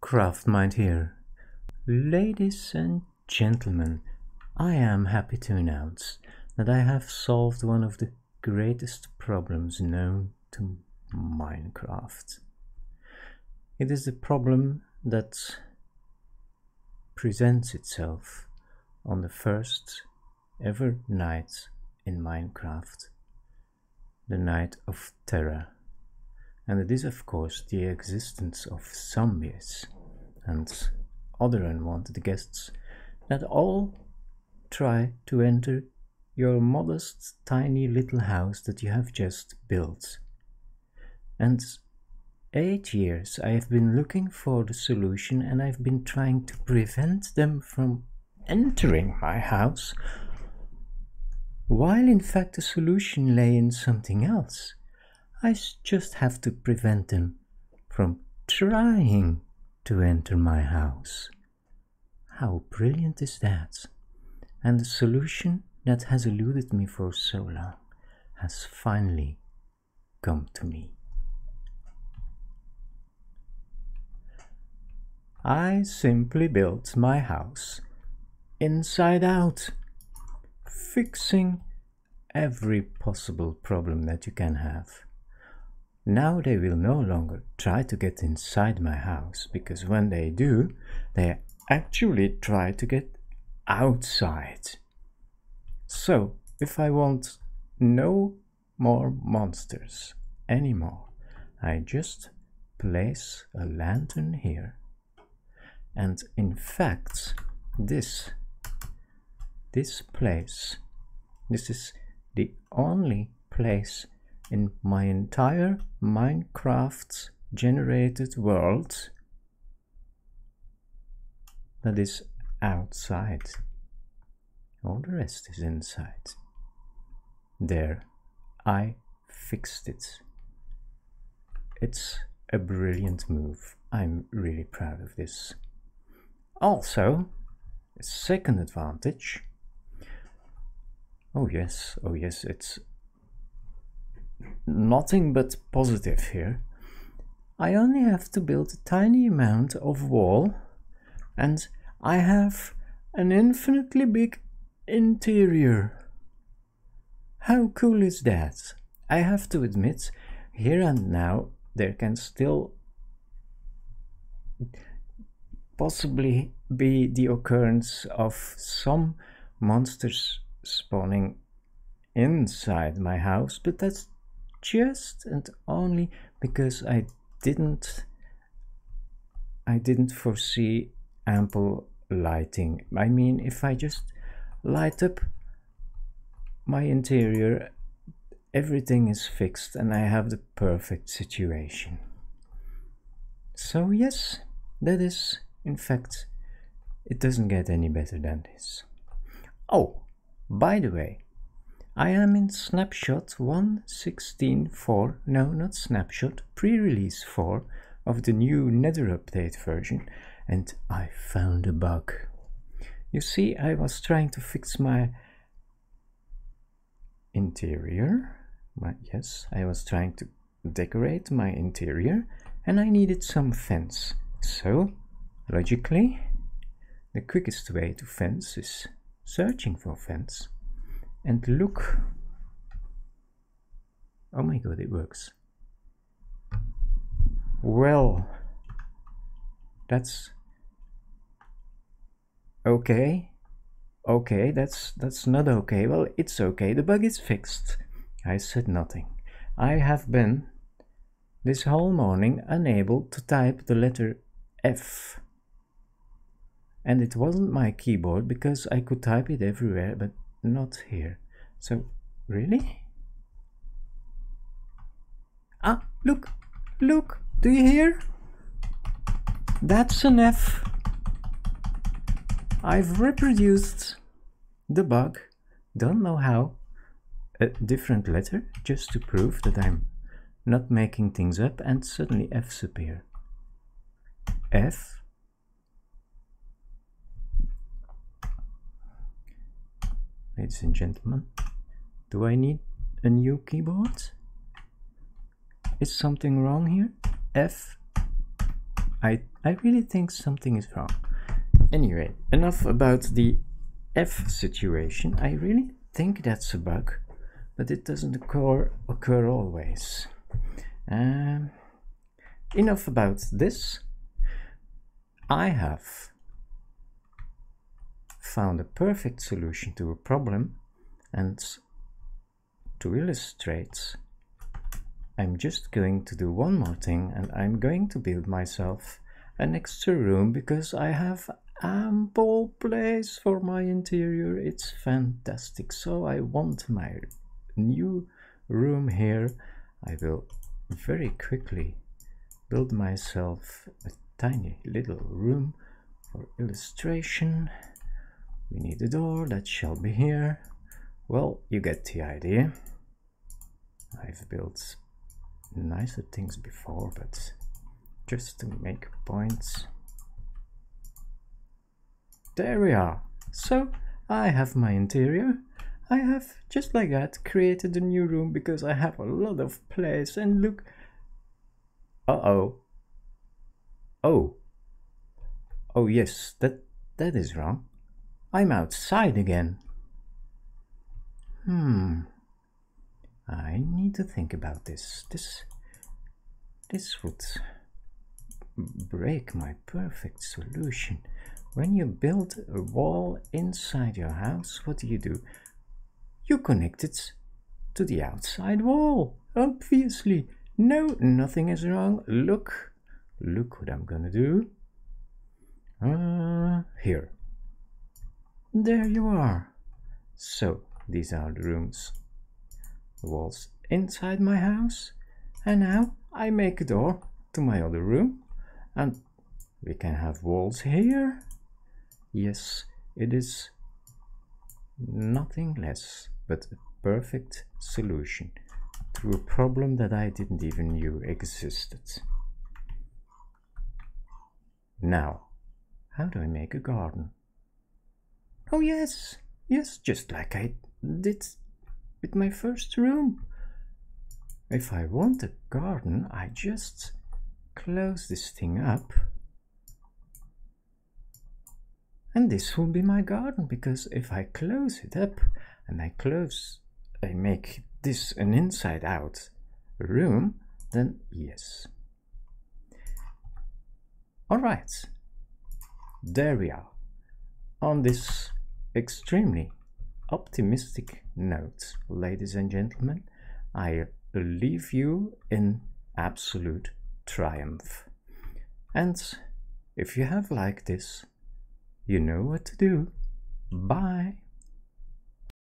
Craftmind here. Ladies and gentlemen, I am happy to announce that I have solved one of the greatest problems known to Minecraft. It is the problem that presents itself on the first ever night in Minecraft, the night of terror. And it is, of course, the existence of zombies and other unwanted guests that all try to enter your modest, tiny little house that you have just built. And eight years I have been looking for the solution and I've been trying to prevent them from entering my house, while in fact the solution lay in something else. I just have to prevent them from trying to enter my house. How brilliant is that? And the solution that has eluded me for so long has finally come to me. I simply built my house inside out, fixing every possible problem that you can have. Now they will no longer try to get inside my house because when they do, they actually try to get outside. So, if I want no more monsters anymore, I just place a lantern here. And in fact, this this place, this is the only place in my entire Minecraft generated world that is outside. All the rest is inside. There, I fixed it. It's a brilliant move. I'm really proud of this. Also, a second advantage. Oh yes, oh yes, it's nothing but positive here. I only have to build a tiny amount of wall and I have an infinitely big interior. How cool is that? I have to admit, here and now there can still possibly be the occurrence of some monsters spawning inside my house, but that's just and only because I didn't I didn't foresee ample lighting. I mean, if I just light up my interior, everything is fixed and I have the perfect situation. So yes, that is, in fact, it doesn't get any better than this. Oh, by the way, I am in snapshot 1.16.4, no not snapshot, pre-release 4 of the new nether update version and I found a bug. You see I was trying to fix my interior, my, yes I was trying to decorate my interior and I needed some fence. So logically the quickest way to fence is searching for fence and look. Oh my god it works. Well that's okay. Okay that's that's not okay. Well it's okay. The bug is fixed. I said nothing. I have been this whole morning unable to type the letter f. And it wasn't my keyboard because i could type it everywhere but not here. So, really? Ah, look, look, do you hear? That's an F. I've reproduced the bug, don't know how, a different letter just to prove that I'm not making things up and suddenly F's appear. F ladies and gentlemen. Do I need a new keyboard? Is something wrong here? F I, I really think something is wrong. Anyway, enough about the F situation. I really think that's a bug, but it doesn't occur, occur always. Um, enough about this. I have found a perfect solution to a problem and to illustrate I'm just going to do one more thing and I'm going to build myself an extra room because I have ample place for my interior. It's fantastic. So I want my new room here. I will very quickly build myself a tiny little room for illustration we need a door that shall be here well you get the idea I've built nicer things before, but just to make points. There we are. So I have my interior. I have, just like that, created a new room because I have a lot of place and look. Uh-oh. Oh. Oh yes, that, that is wrong. I'm outside again. Hmm. I need to think about this. This this would break my perfect solution. When you build a wall inside your house, what do you do? You connect it to the outside wall. Obviously. No, nothing is wrong. Look. Look what I'm gonna do. Uh, here. There you are. So, these are the rooms. Walls inside my house. And now I make a door to my other room. And we can have walls here. Yes it is nothing less but a perfect solution to a problem that I didn't even knew existed. Now how do I make a garden oh yes yes just like I did with my first room. If I want a garden, I just close this thing up. And this will be my garden because if I close it up and I close, I make this an inside out room, then yes. Alright, there we are on this extremely optimistic note, ladies and gentlemen, I leave you in absolute triumph. And if you have liked this, you know what to do. Bye.